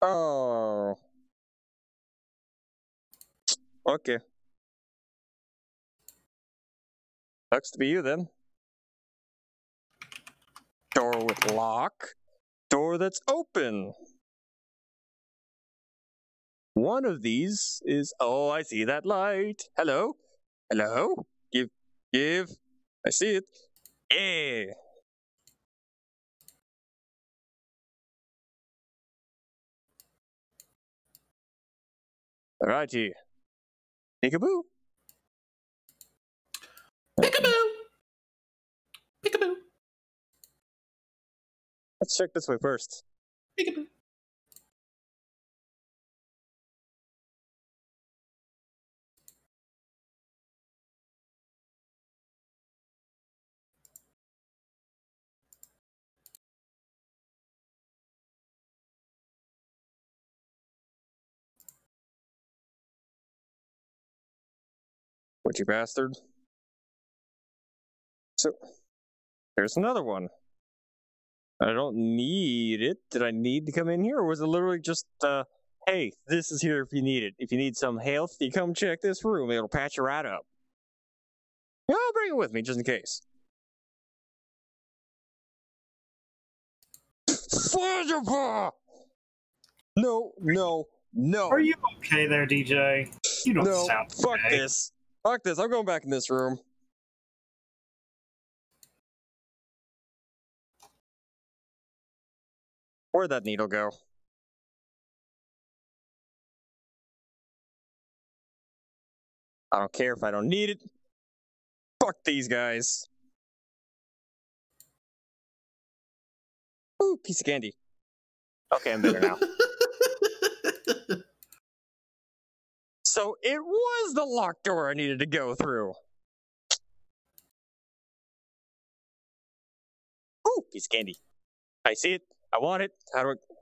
Oh. Okay. Sucks to be you then. Door with lock. Door that's open. One of these is. Oh, I see that light. Hello? Hello? Give. Give. I see it. Yeah. Alrighty. Peekaboo. Peekaboo. Peekaboo. Let's check this way first. Peekaboo. What you bastard. So, there's another one. I don't need it. Did I need to come in here, or was it literally just, uh, hey, this is here if you need it. If you need some health, you come check this room. It'll patch you right up. Yeah, I'll bring it with me just in case. Fireball! No, no, no. Are you okay there, DJ? You don't no, sound fuck okay. this. Fuck this. I'm going back in this room. Where'd that needle go? I don't care if I don't need it. Fuck these guys. Ooh, piece of candy. Okay, I'm better now. so it was the locked door I needed to go through. Ooh, piece of candy. I see it. I want it. How do I?